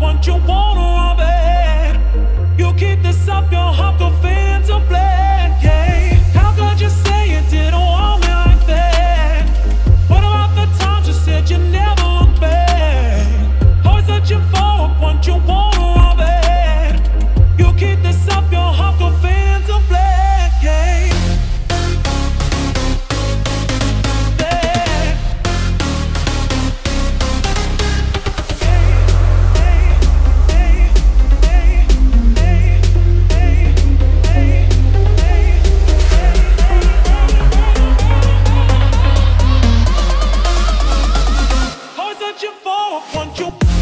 want you wanna rub it. You keep this up, you'll have to feel. what you for, want you.